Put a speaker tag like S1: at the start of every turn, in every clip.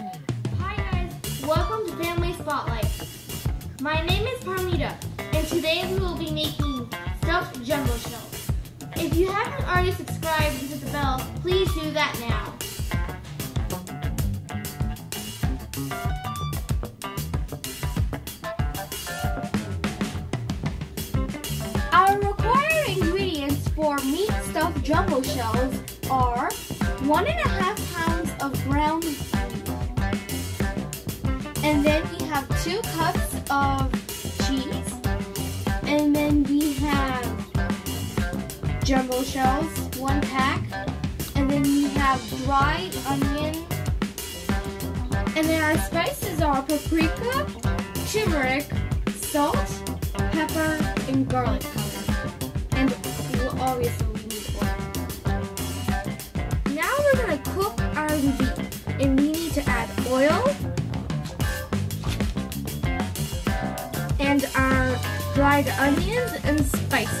S1: Hi guys, welcome to Family Spotlight. My name is Parmida, and today we will be making stuffed jumbo shells. If you haven't already subscribed and hit the bell, please do that now. Our required ingredients for meat stuffed jumbo shells are one and a half pounds of ground and then we have two cups of cheese. And then we have jumbo shells, one pack. And then we have dried onion. And then our spices are paprika, turmeric, salt, pepper, and garlic powder. And we'll obviously we need oil. Now we're gonna cook our beef. Dried onions and spices.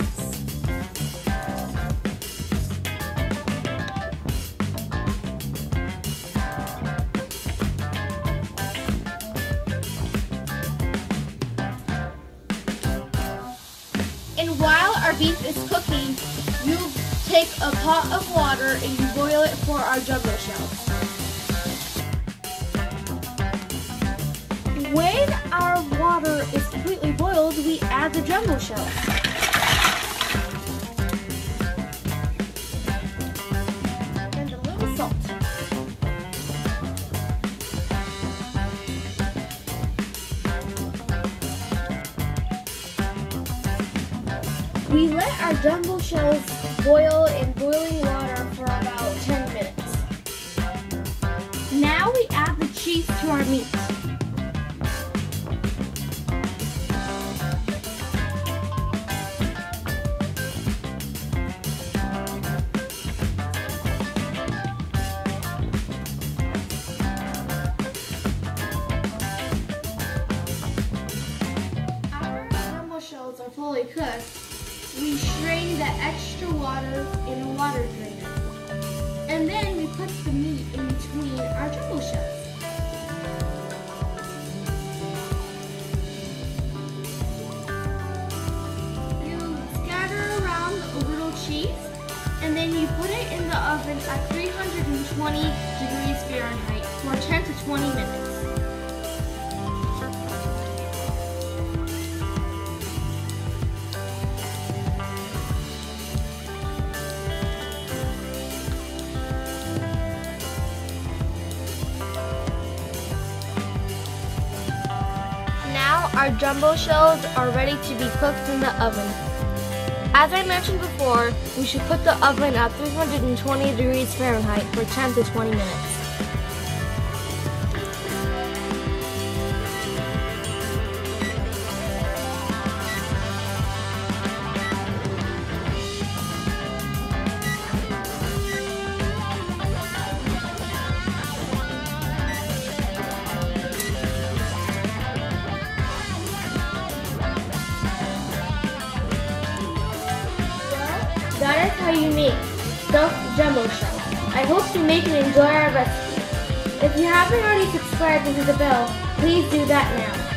S1: And while our beef is cooking, you take a pot of water and you boil it for our jumbo shells. We add the jumbo shells. And a little salt. We let our jumbo shells boil in boiling water for about 10 minutes. Now we add the cheese to our meat. Fully cooked. We strain the extra water in a water drainer. And then we put the meat in between our jumbo shells. You scatter around a little cheese and then you put it in the oven at 320 degrees Fahrenheit for 10 to 20 minutes. Our jumbo shells are ready to be cooked in the oven. As I mentioned before, we should put the oven at 320 degrees Fahrenheit for 10 to 20 minutes. You make stuffed jumbo shells. I hope you make and enjoy our recipe. If you haven't already subscribed and hit the bell, please do that now.